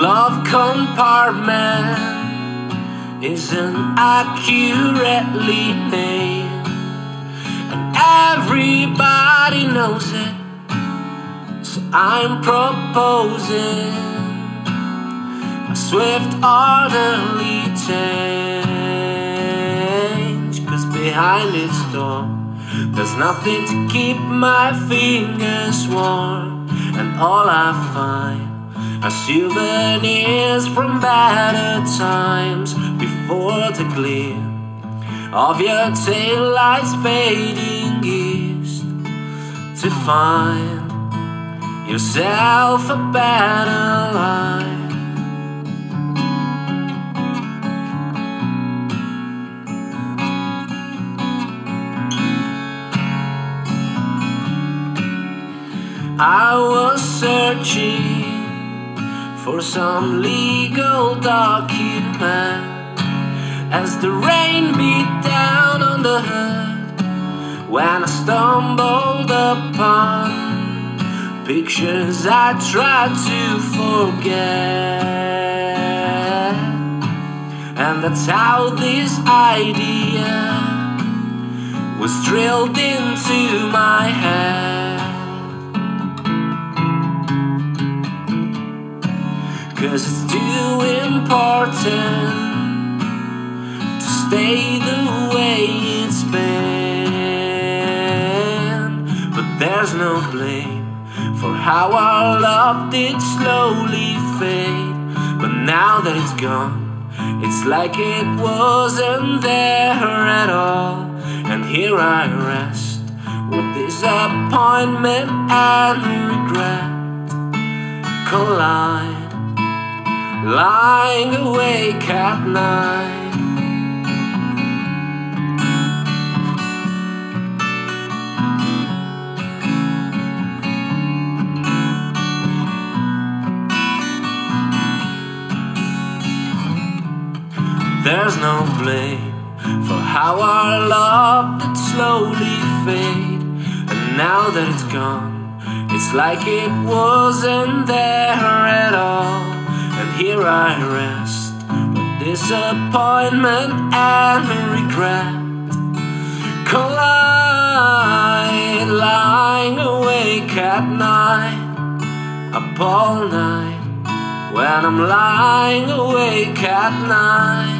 glove compartment isn't accurately named, and everybody knows it. So I'm proposing a swift, orderly change. Cause behind its door, there's nothing to keep my fingers warm, and all I find are souvenirs from better times before the gleam of your taillights fading east to find yourself a better life. I was searching for some legal document. As the rain beat down on the hood when I stumbled upon pictures I tried to forget. And that's how this idea was drilled into my head Cause it's too important to stay the way it's been. But there's no blame for how our love did slowly fade. But now that it's gone, it's like it wasn't there at all. And here I rest with disappointment and regret collide lying awake at night. There's no blame for how our love did slowly fade, and now that it's gone, it's like it wasn't there here I rest. But disappointment and regret Collide lying awake at night Up all night When I'm lying awake at night